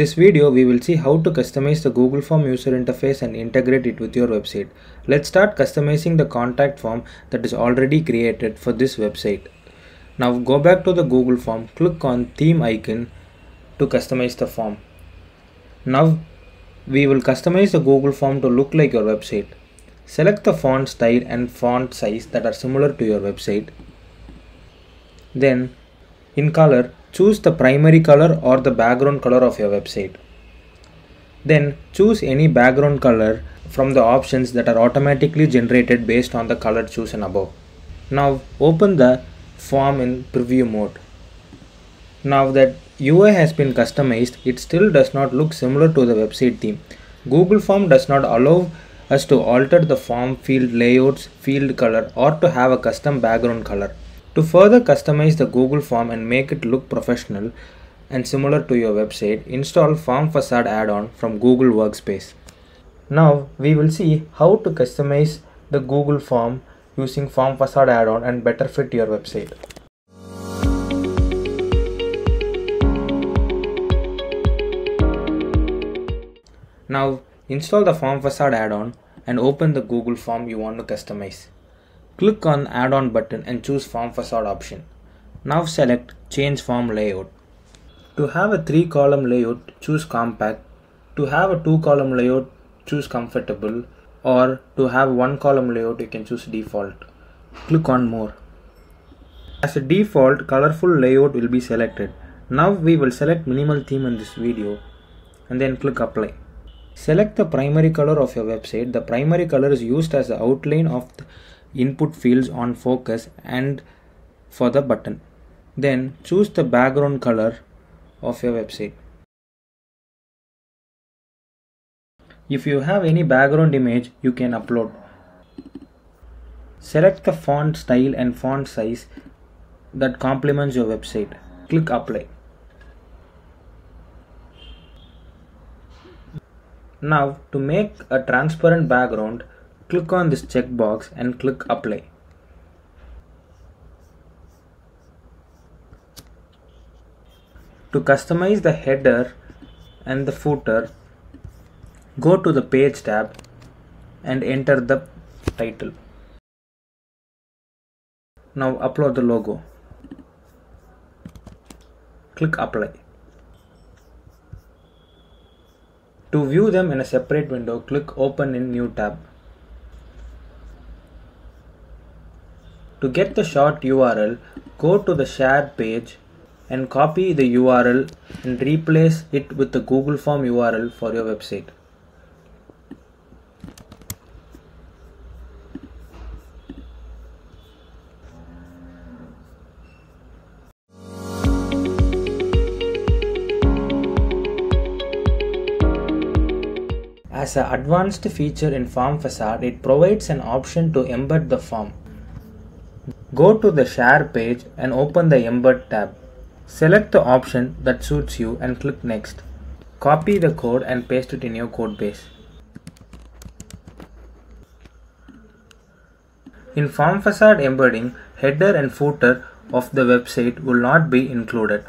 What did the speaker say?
this video we will see how to customize the Google Form user interface and integrate it with your website. Let's start customizing the contact form that is already created for this website. Now go back to the Google Form, click on theme icon to customize the form. Now we will customize the Google Form to look like your website. Select the font style and font size that are similar to your website. Then in color, choose the primary color or the background color of your website. Then choose any background color from the options that are automatically generated based on the color chosen above. Now open the form in preview mode. Now that UI has been customized, it still does not look similar to the website theme. Google Form does not allow us to alter the form field layouts, field color or to have a custom background color. To further customize the Google Form and make it look professional and similar to your website, install Formfacade add-on from Google Workspace. Now we will see how to customize the Google Form using Formfacade add-on and better fit your website. Now install the Formfacade add-on and open the Google Form you want to customize. Click on add-on button and choose Formfacade option. Now select change form layout. To have a 3 column layout choose compact. To have a 2 column layout choose comfortable or to have 1 column layout you can choose default. Click on more. As a default colorful layout will be selected. Now we will select minimal theme in this video and then click apply. Select the primary color of your website. The primary color is used as the outline of the input fields on focus and for the button. Then choose the background color of your website. If you have any background image, you can upload. Select the font style and font size that complements your website. Click apply. Now to make a transparent background, click on this checkbox and click apply. To customize the header and the footer, go to the page tab and enter the title. Now upload the logo. Click apply. To view them in a separate window, click open in new tab. To get the short URL, go to the share page and copy the URL and replace it with the Google Form URL for your website. As an advanced feature in Formfacade, it provides an option to embed the form. Go to the Share page and open the Embed tab. Select the option that suits you and click Next. Copy the code and paste it in your code base. In Formfacade embedding, header and footer of the website will not be included.